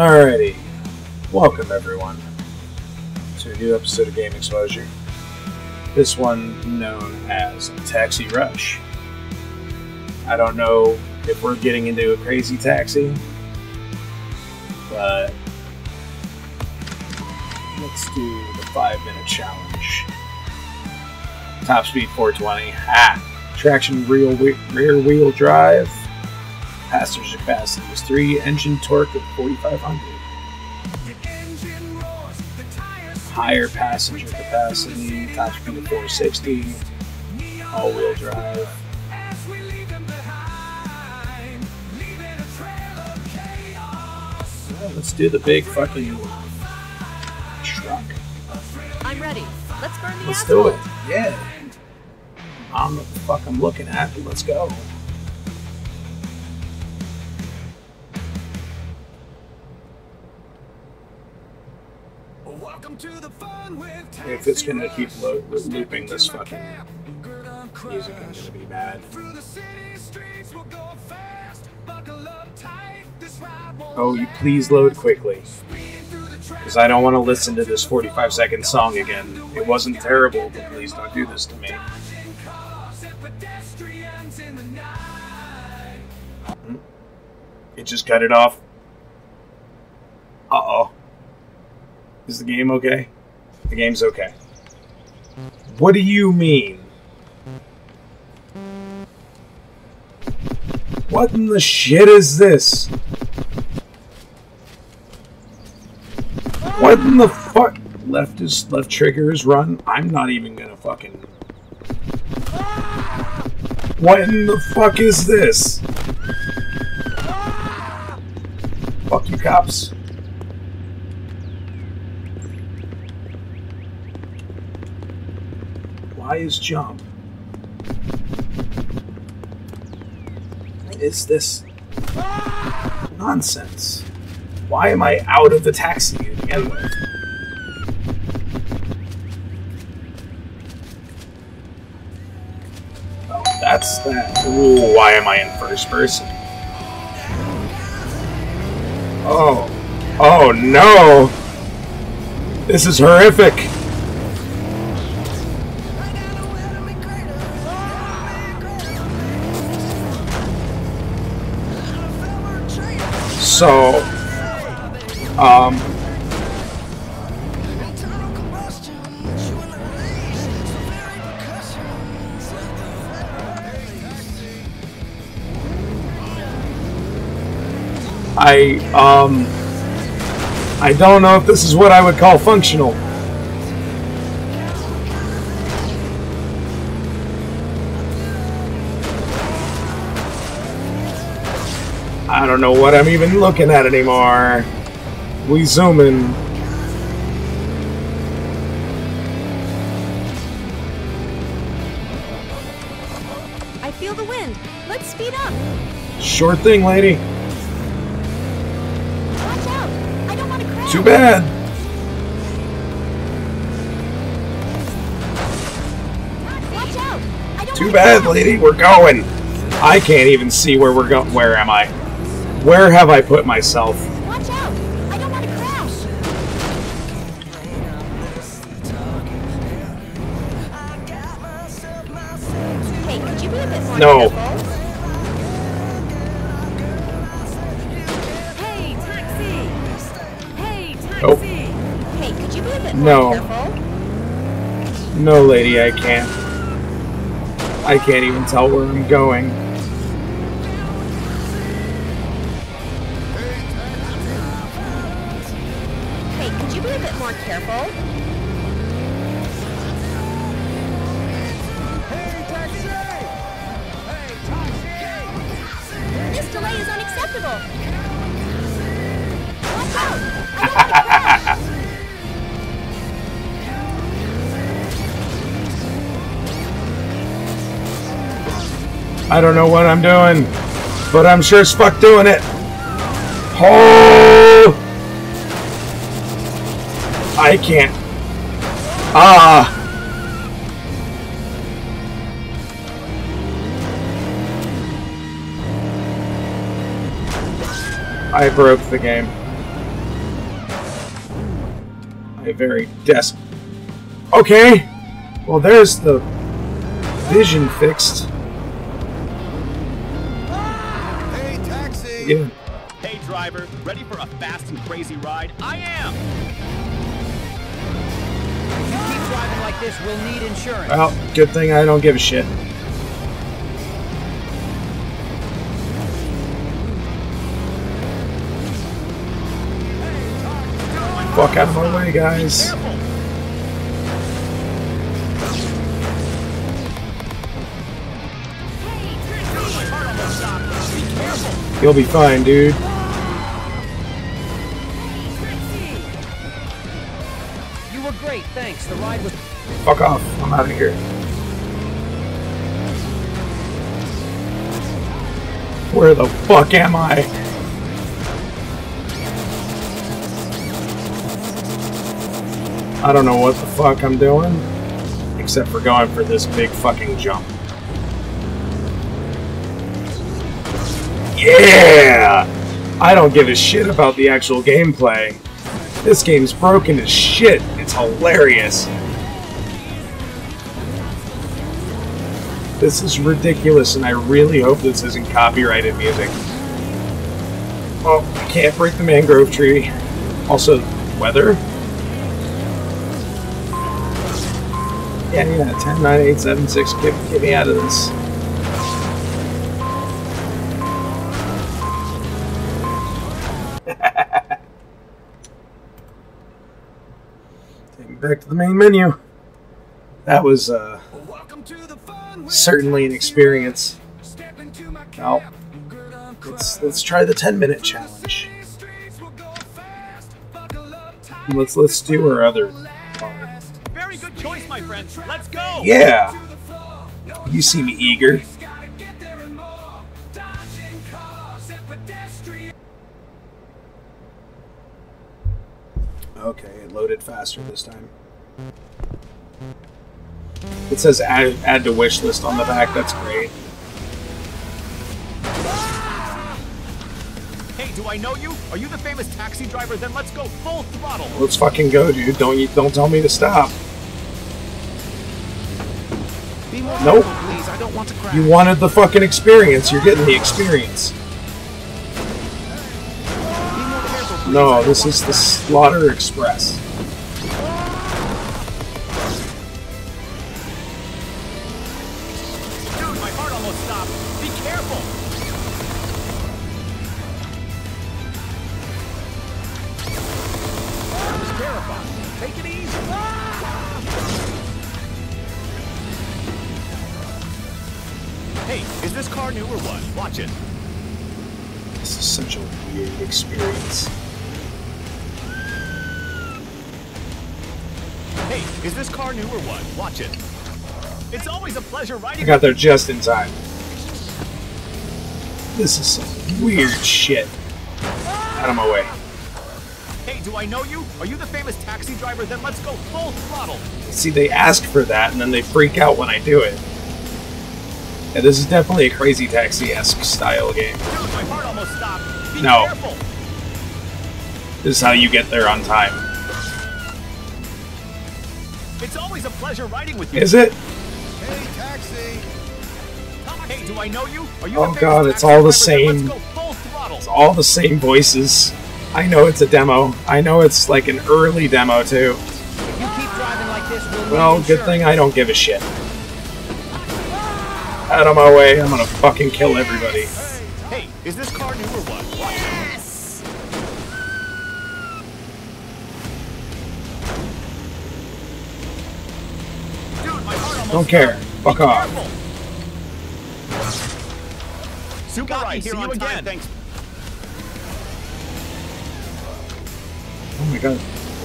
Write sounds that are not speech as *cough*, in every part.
Alrighty. Welcome, everyone, to a new episode of Game Exposure. This one known as Taxi Rush. I don't know if we're getting into a crazy taxi, but let's do the five minute challenge. Top speed 420. Ha! Traction rear wheel drive. Passenger capacity is 3. Engine torque of 4500. Higher passenger capacity. Top speed of 460. All wheel drive. Well, let's do the big fucking truck. I'm ready. Let's burn the Let's do it. Yeah. I don't know what the fuck I'm looking at, but let's go. If it's gonna keep lo- looping this fucking music, I'm gonna be mad. Oh, you please load quickly. Because I don't want to listen to this 45 second song again. It wasn't terrible, but please don't do this to me. Night. It just cut it off. Uh oh. Is the game okay? The game's okay. What do you mean? What in the shit is this? What in the fuck? Left is left trigger is run. I'm not even gonna fucking. What in the fuck is this? Fuck you, cops. Is jump? Is this nonsense? Why am I out of the taxi to begin with? Oh, that's that. Ooh, why am I in first person? Oh. Oh no! This is horrific! So, um, I, um, I don't know if this is what I would call functional. I don't know what I'm even looking at anymore. We zoom in. I feel the wind. Let's speed up. Sure thing, lady. Watch out. I don't want to crash. Too bad. Watch out. I don't Too bad, lady. We're going. I can't even see where we're going. Where am I? Where have I put myself? Watch out. I don't want to crash. Hey, could you be a bit more No. Hey, taxi. Hey, taxi. Nope. Hey, could you be a bit more No. careful? No, lady, I can't. I can't even tell where I'm going. Be a bit more careful? This delay is unacceptable. Watch out! I don't want to crash. I don't know what I'm doing, but I'm sure as fuck doing it. Oh! I can't. Ah! I broke the game. a very des. Okay. Well, there's the vision fixed. Hey, taxi! Yeah. Hey driver, ready for a fast and crazy ride? I am! Driving like this, we'll need insurance. Well, good thing I don't give a shit. Fuck out of my way, guys. You'll be fine, dude. The ride was. Fuck off. I'm out of here. Where the fuck am I? I don't know what the fuck I'm doing, except for going for this big fucking jump. Yeah! I don't give a shit about the actual gameplay. This game's broken as shit. It's hilarious. This is ridiculous, and I really hope this isn't copyrighted music. Oh, I can't break the mangrove tree. Also, weather? Yeah, yeah, 10, 9, 8, 7, 6, get, get me out of this. Back to the main menu. That was, uh, Welcome to the fun. certainly an experience. Step into my Well, cab. Good on let's let's try the 10 minute challenge. These streets will go fast. Buckle up tight. And Let's let's do our other. Very good choice, my friend. Let's go! Yeah, To the floor. You seem eager. gotta get there and more. Dodging cars and pedestrians. Okay, it loaded faster this time. It says add, add to wish list on the back. That's great. Hey, do I know you? Are you the famous taxi driver? Then let's go full throttle. Let's fucking go, dude. Don't you don't tell me to stop. Be more Nope. careful, please. I don't want. You wanted the fucking experience. You're getting the experience. Be more careful, please. No, this is the. Slaughter Express. Is this car new or what? Watch it. It's always a pleasure riding. I got there just in time. This is some weird shit. Out of my way. Hey, do I know you? Are you the famous taxi driver? Then let's go full throttle. See, they ask for that, and then they freak out when I do it. Yeah, this is definitely a Crazy Taxi-esque style game. Dude, my heart almost stopped. Be No. careful. This is how you get there on time. It's always a pleasure riding with you. Is it? Hey, taxi. Hey, do I know you? Are you Oh God, it's all the same. Go. It's all the same voices. I know it's a demo. I know it's like an early demo, too. If you keep driving like this, we'll Well, good insurance. thing I don't give a shit. Out of my way, I'm gonna fucking kill everybody. Hey, is this car new or what? Watch it. Dude, my heart almost Don't care. Fuck off. careful. Super Got right, here see you on again. thanks. Oh my god.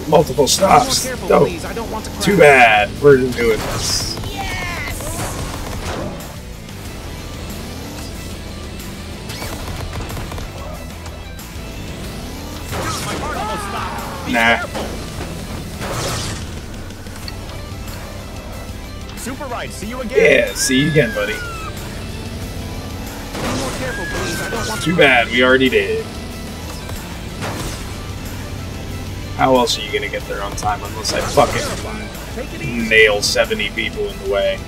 Multiple stops. careful, Dope. I don't want to. Too bad. We're doing this. Dude, my heart almost stopped. Nah. Ride, see you again. Yeah, see you again, buddy. Careful. I don't want Too bad. We already did. How else are you gonna get there on time unless I fucking Take it easy. nail 70 people in the way?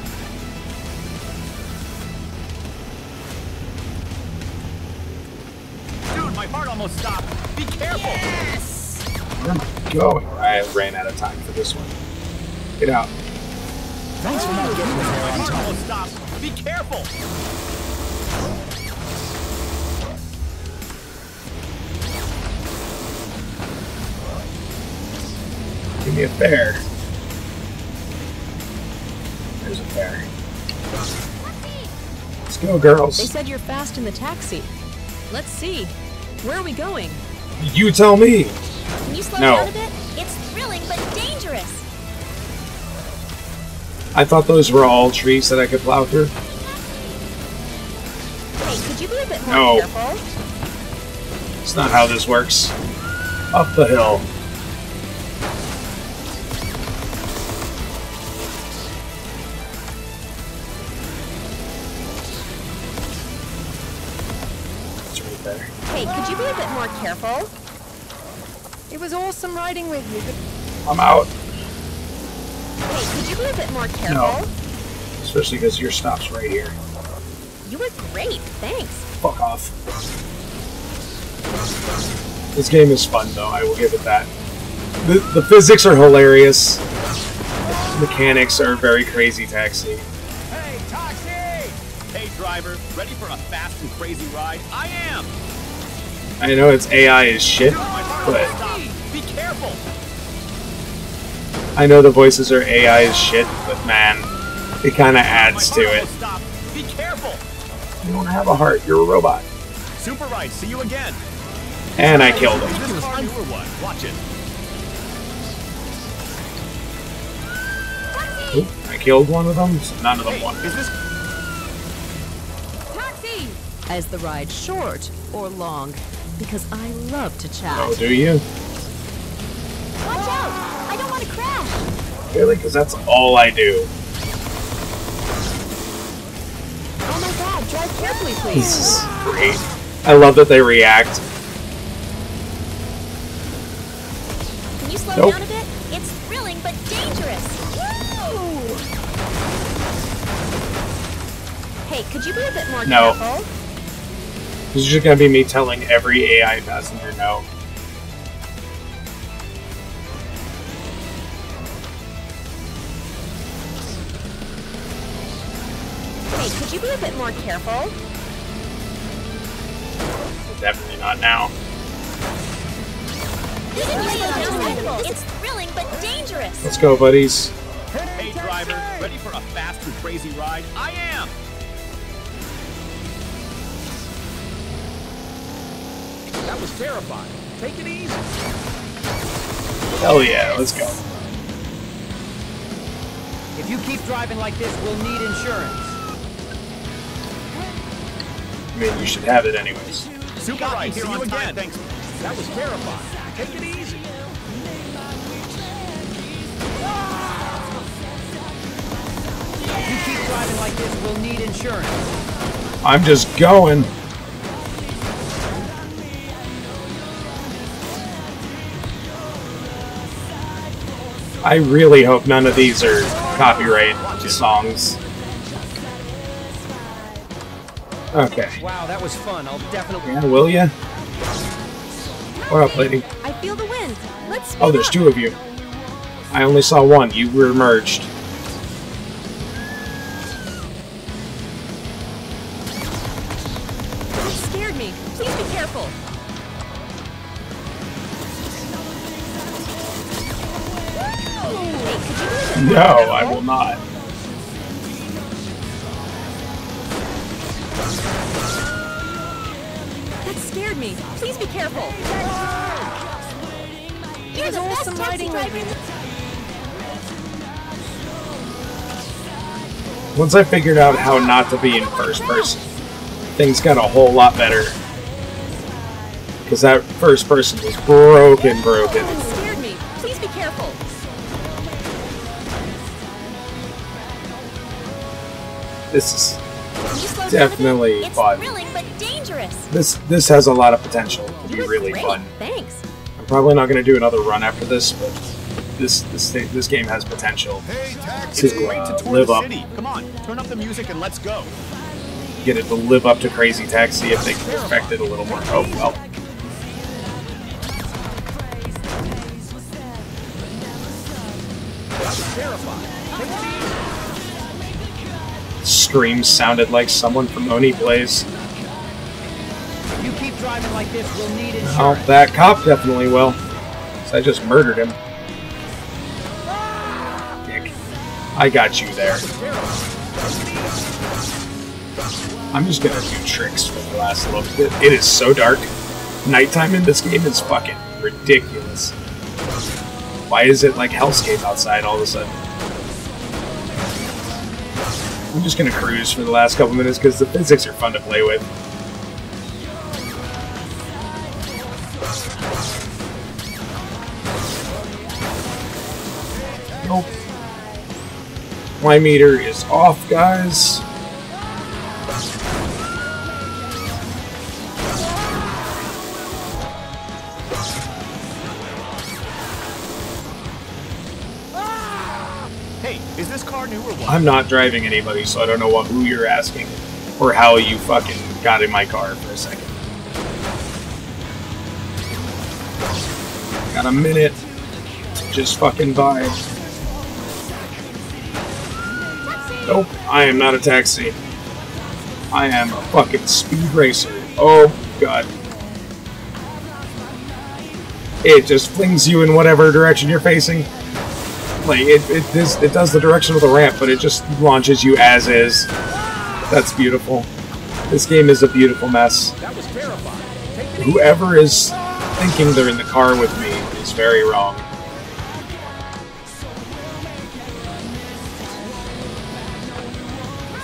Dude, my heart almost stopped. Be careful. Where am I going? I ran out of time for this one. Get out. Thanks for not getting My there on time. almost stopped. Be careful. Give me a bear. There's a bear. Let's go, girls. They said you're fast in the taxi. Let's see. Where are we going? You tell me. Can you slow No. down a bit? It's thrilling but dangerous. I thought those were all trees that I could plow through. Hey, could you be a bit more No. careful? It's not how this works. Up the hill. It's right there. Hey, could you be a bit more careful? It was awesome riding with you. I'm out. Hey, could you be a bit more careful? No. Especially because your stop's right here. You were great, thanks. Fuck off. This game is fun, though. I will give it that. The, the physics are hilarious. Mechanics are very crazy taxi. Hey, taxi! Hey, driver, ready for a fast and crazy ride? I am! I know it's AI is shit, Dude, my heart but. Be careful! I know the voices are AI is shit, but man, it kind of adds to it. almost. Be careful! You don't have a heart. You're a robot. Super ride, see you again! And I killed him. This car new or what? Watch it. Oop, I killed one of them. So none of them won. is this Taxi! Is the ride short or long? Because I love to oh, chat. Oh, do you? Really? Because that's all I do. Oh my god, drive carefully, This please. is great. I love that they react. Can you slow Nope. down a bit? It's thrilling but dangerous. Woo! Hey, could you be a bit more No. careful? This is just gonna be me telling every AI passenger no. You be a bit more careful? Definitely not now. This is. It's thrilling but dangerous. Let's go, buddies. Hey, driver, ready for a fast and crazy ride? I am! That was terrifying. Take it easy. Hell yeah, let's go. If you keep driving like this, we'll need insurance. I mean, you should have it anyways. Super got me ride, here see you again. Thanks. That was terrifying. Take it easy. If you keep driving like this, we'll need insurance. I'm just going. I really hope none of these are copyright songs. Okay. Wow, that was fun. I'll definitely. Yeah, will ya? What up, lady? I feel the wind. Let's Oh, there's up. two of you. I only saw one. You were merged. That scared me. Please be careful. Hey, could you be a bit more No. I will not. Me. Please be careful. You're the best awesome taxi riding with driver. Once I figured out how not to be in first person, things got a whole lot better. Because that first person was broken, broken. Scared me. Please be careful. This is Definitely It's fun. thrilling but dangerous. this this has a lot of potential to be really great. fun. Thanks. I'm probably not going to do another run after this, but this this thing, this game has potential. Hey. To, It's great uh, to tour live up. city. Come on, turn up the music and let's go. Get it to live up to Crazy Taxi if they can perfect it a little more. Oh well. Screams sounded like someone from Oni Plays. You keep driving like this, we'll need Oh, that cop definitely will. 'Cause I just murdered him. Dick. I got you there. I'm just gonna do tricks for the last look. It it is so dark. Nighttime in this game is fucking ridiculous. Why is it like hellscape outside all of a sudden? I'm just gonna cruise for the last couple minutes because the physics are fun to play with. Nope. My meter is off, guys. I'm not driving anybody, so I don't know what who you're asking or how you fucking got in my car for a second. Got a minute to just fucking vibe. Nope, I am not a taxi. I am a fucking speed racer. Oh god. It just flings you in whatever direction you're facing. It, it does it does the direction of the ramp, but it just launches you as is. That's beautiful. This game is a beautiful mess. Whoever is thinking they're in the car with me is very wrong.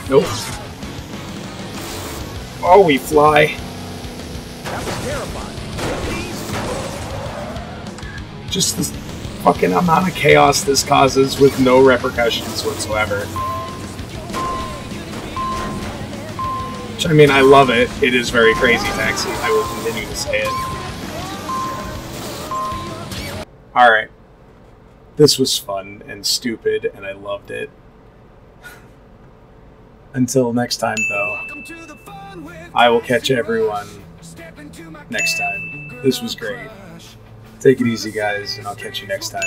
Nope. Oh, we fly. Just this fucking amount of chaos this causes with no repercussions whatsoever. Which, I mean, I love it. It is very crazy, Taxi. I will continue to say it. Alright. This was fun and stupid, and I loved it. *laughs* Until next time, though, I will catch everyone next time. This was great. Take it easy, guys, and I'll catch you next time.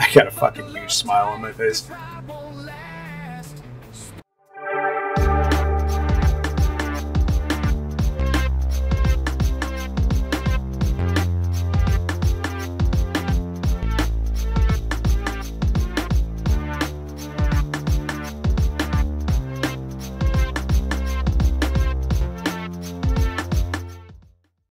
I got a fucking huge smile on my face.